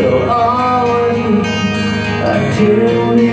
So all of you, I do